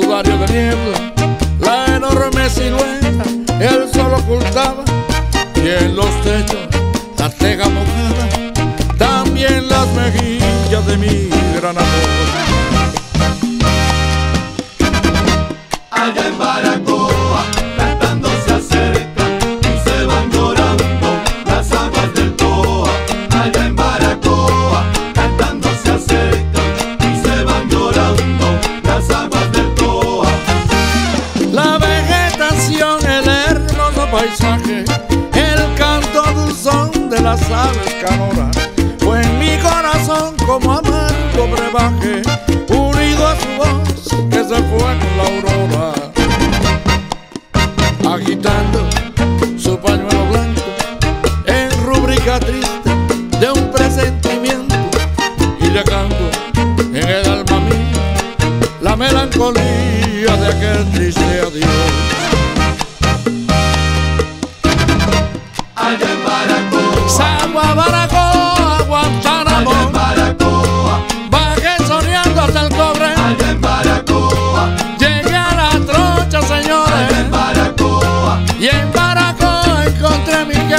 su barrio de niebla, la enorme silueta el solo ocultaba y en los techos la tega mojada, también las mejillas de mi gran amor. Allá en las aves canoras. Pues fue en mi corazón como amargo brebaje, unido a su voz que se fue con la aurora. Agitando su pañuelo blanco en rúbrica triste de un presentimiento y llegando en el alma mía la melancolía de aquel triste adiós.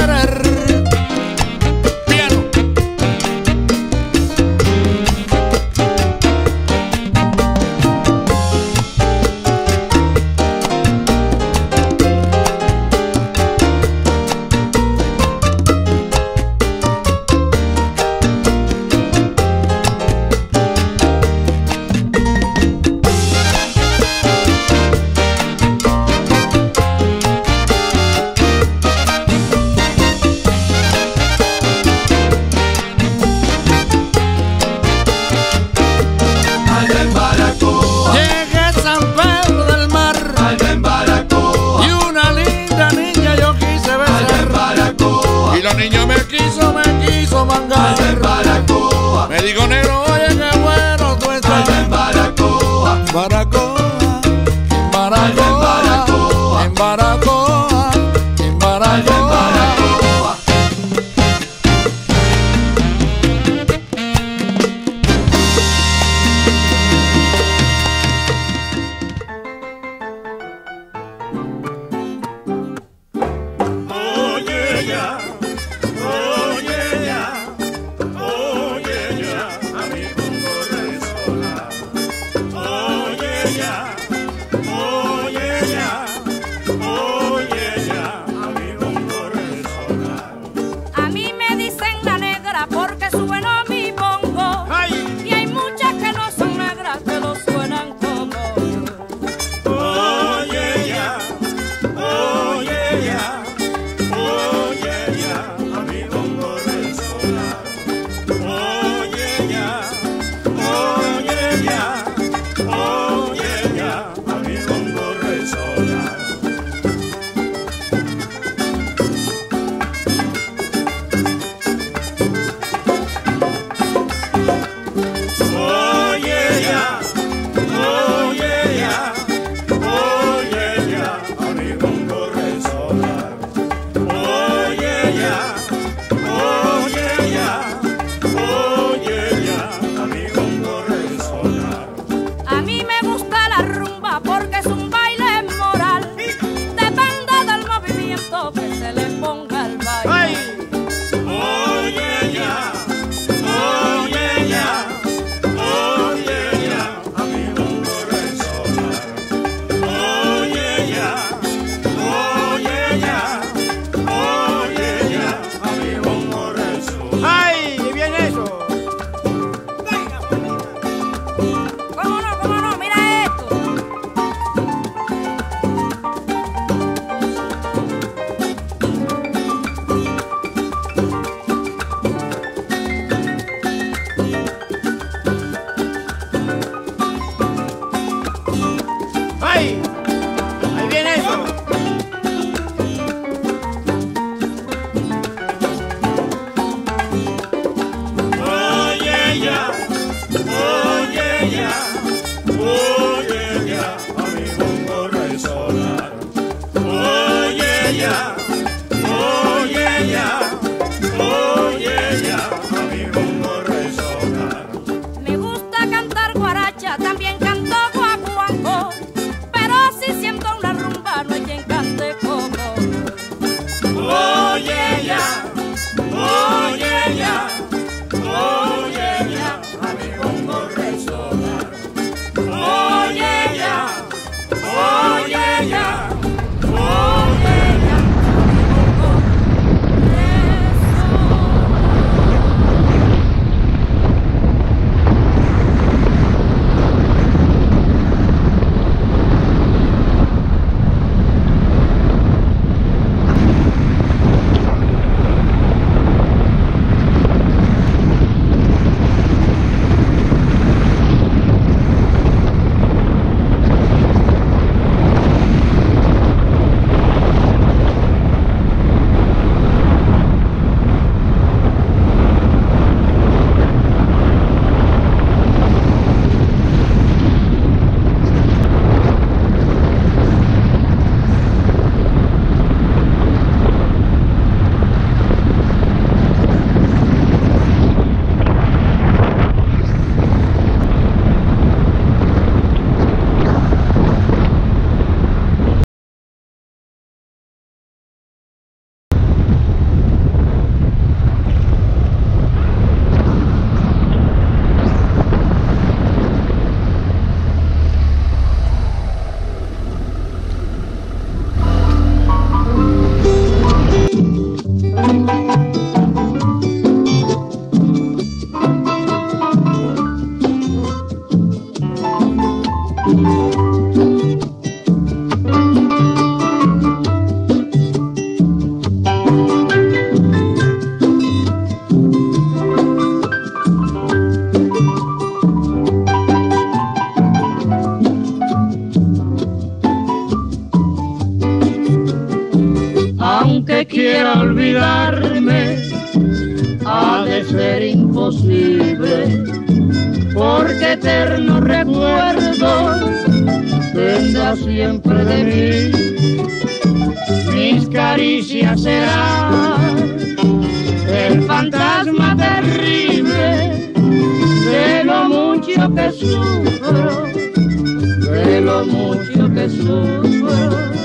ra ra rico mangal. En Baracoa. Me digo negro, oye qué bueno tú estás. En Baracoa. Baracoa. yeah. sufro, de lo mucho que sufro.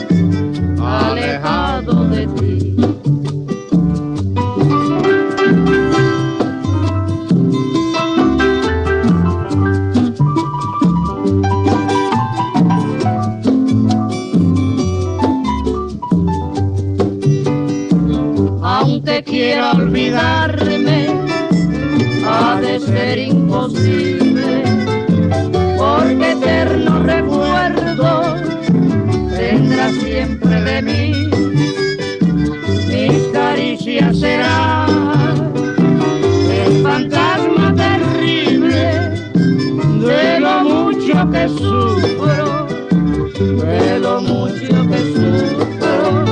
de lo mucho que sufro,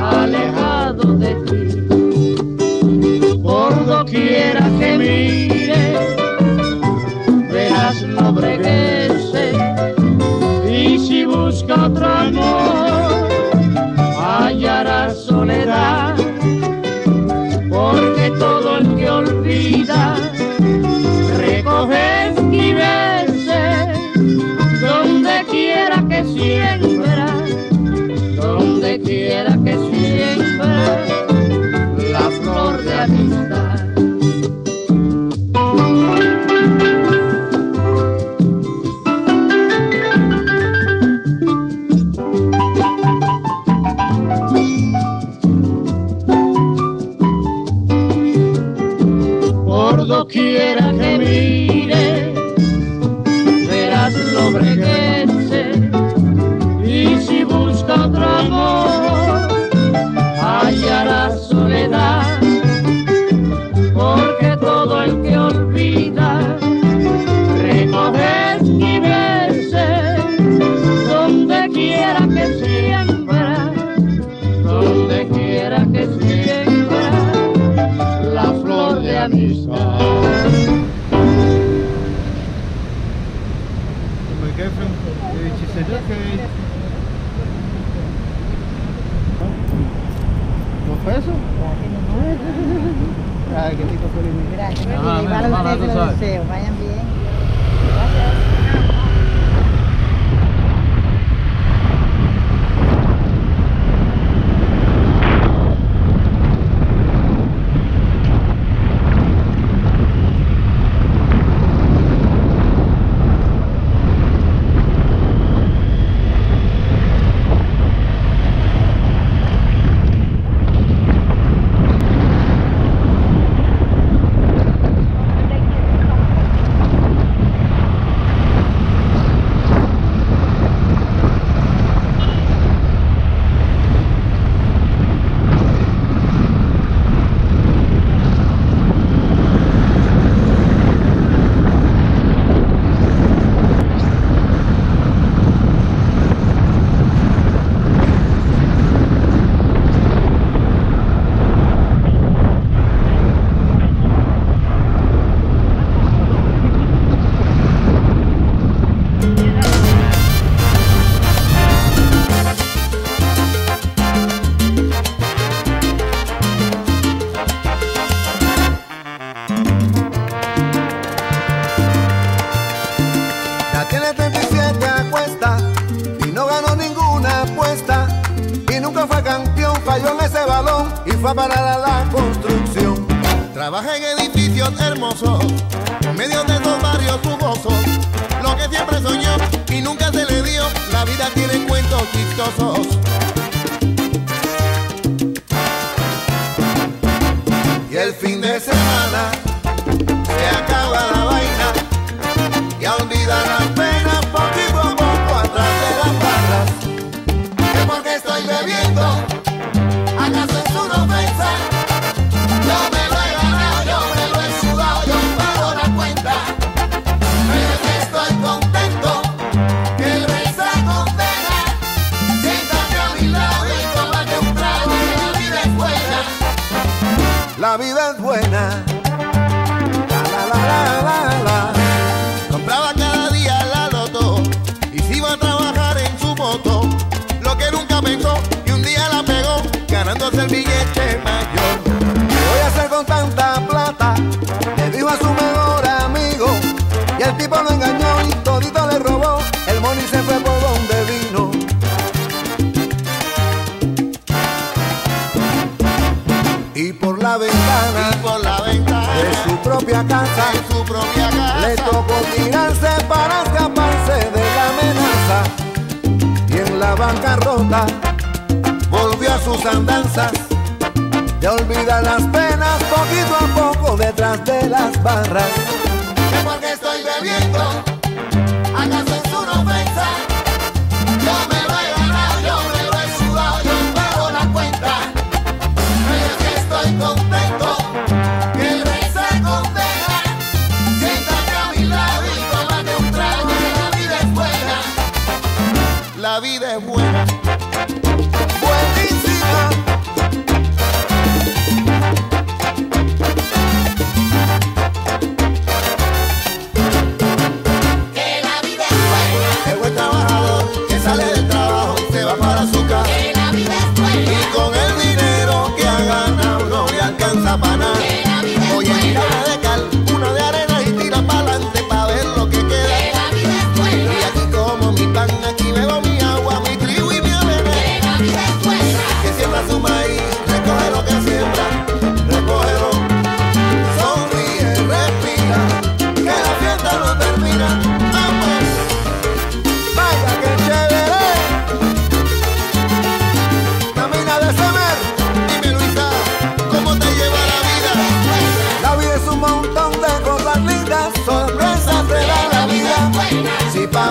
alejado de ti. Por doquiera que mire, verás lo breguese, y si busca otro amor. buena. La, la, la, en su propia casa. Le tocó tirarse para escaparse de la amenaza. Y en la bancarrota volvió a sus andanzas. Ya olvida las penas poquito a poco detrás de las barras. Porque estoy bebiendo, acaso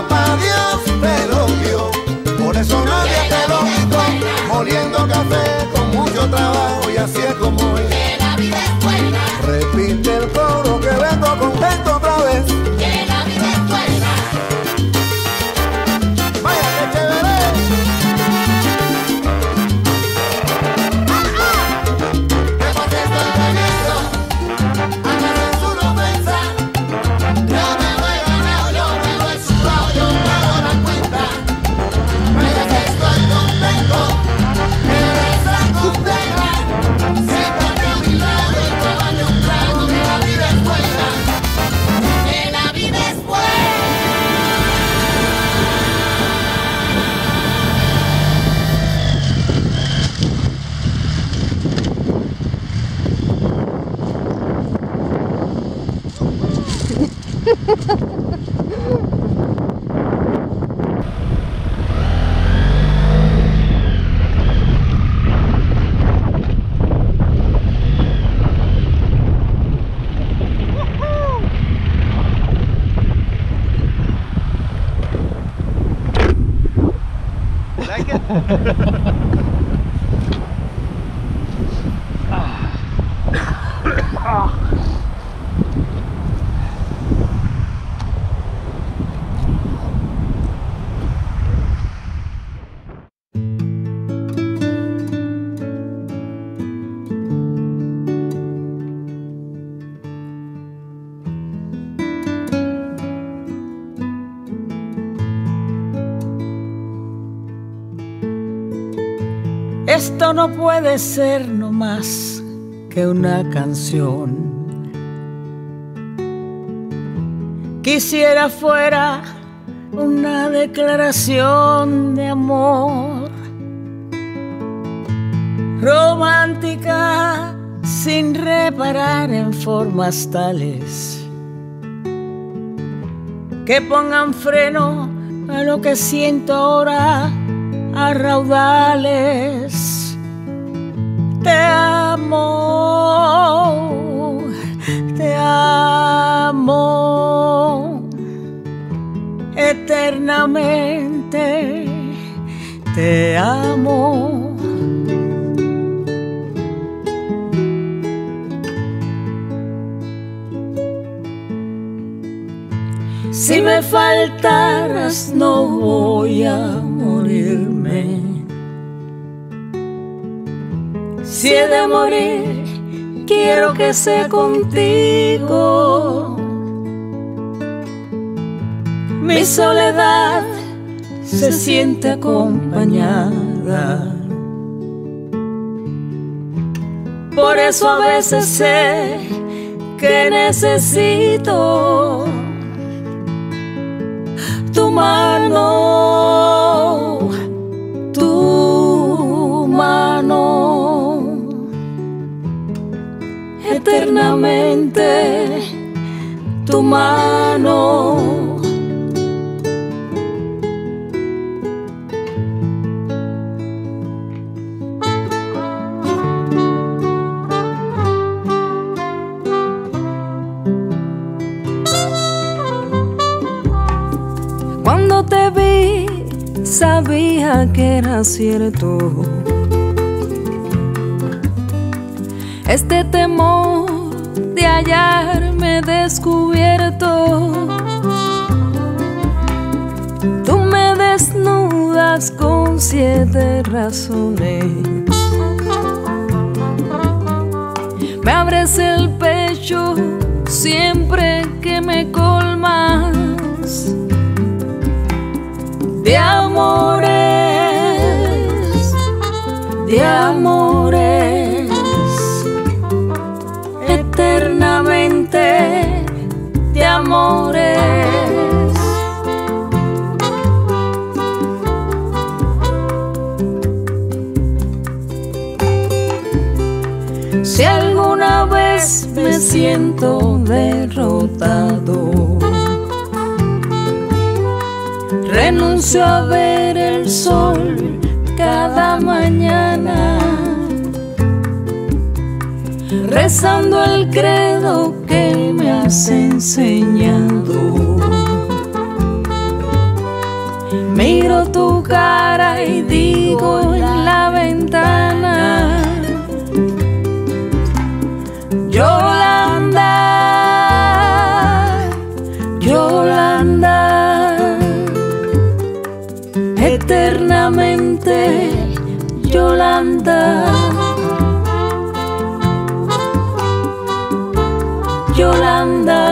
papá Dios. it. ah. ah. no puede ser no más que una canción. Quisiera fuera una declaración de amor romántica sin reparar en formas tales que pongan freno a lo que siento ahora a raudales. Te amo, te amo eternamente. Te amo. Si me faltaras no voy a morirme Si he de morir, quiero que sea contigo. Mi soledad se siente acompañada. Por eso a veces sé que necesito tu mano. Tu mano. Cuando te vi, sabía que era cierto. Este temor de hallarme descubierto. Tú me desnudas con siete razones. Me abres el pecho siempre que me colmas de amores, de amores, me siento derrotado, renuncio a ver el sol cada mañana, rezando el credo que me has enseñado. Miro tu cara y digo eternamente Yolanda. Yolanda.